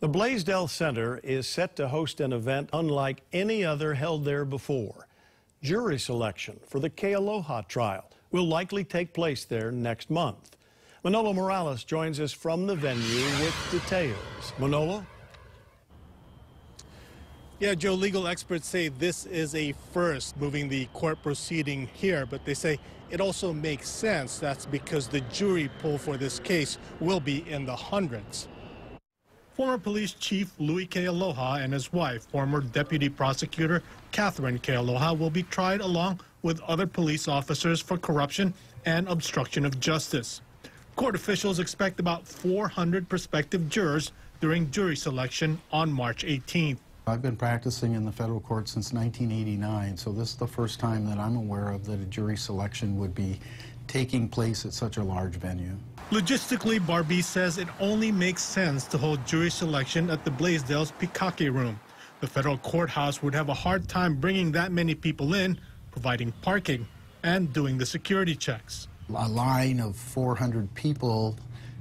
The Blaisdell Center is set to host an event unlike any other held there before. Jury selection for the Kealoha trial will likely take place there next month. Manolo Morales joins us from the venue with details. Manolo? Yeah, Joe, legal experts say this is a first moving the court proceeding here, but they say it also makes sense. That's because the jury pool for this case will be in the hundreds. Former police chief Louis Kealoha and his wife, former deputy prosecutor Katherine K. Aloha, will be tried along with other police officers for corruption and obstruction of justice. Court officials expect about 400 prospective jurors during jury selection on March 18th. I've been practicing in the federal court since 1989, so this is the first time that I'm aware of that a jury selection would be taking place at such a large venue. Logistically, Barbee says it only makes sense to hold jury selection at the Blaisdell's Pikake Room. The federal courthouse would have a hard time bringing that many people in, providing parking, and doing the security checks. A line of 400 people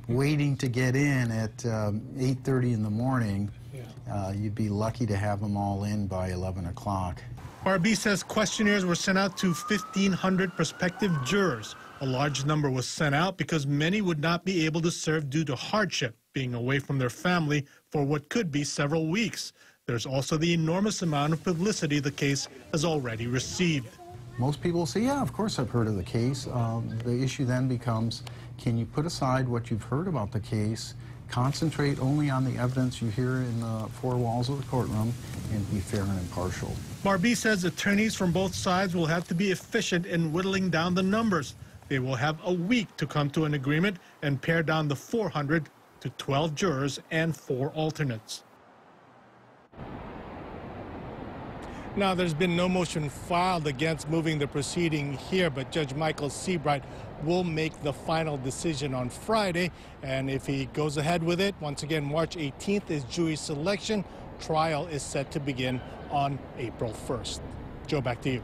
waiting to get in at um, 8.30 in the morning uh, you'd be lucky to have them all in by 11 o'clock. Barbee says questionnaires were sent out to 1,500 prospective jurors. A large number was sent out because many would not be able to serve due to hardship, being away from their family for what could be several weeks. There's also the enormous amount of publicity the case has already received. Most people say, yeah, of course I've heard of the case. Um, the issue then becomes, can you put aside what you've heard about the case Concentrate only on the evidence you hear in the four walls of the courtroom and be fair and impartial. Barbee says attorneys from both sides will have to be efficient in whittling down the numbers. They will have a week to come to an agreement and pare down the 400 to 12 jurors and four alternates. Now, there's been no motion filed against moving the proceeding here, but Judge Michael Seabright will make the final decision on Friday. And if he goes ahead with it, once again, March 18th is jury selection. Trial is set to begin on April 1st. Joe, back to you.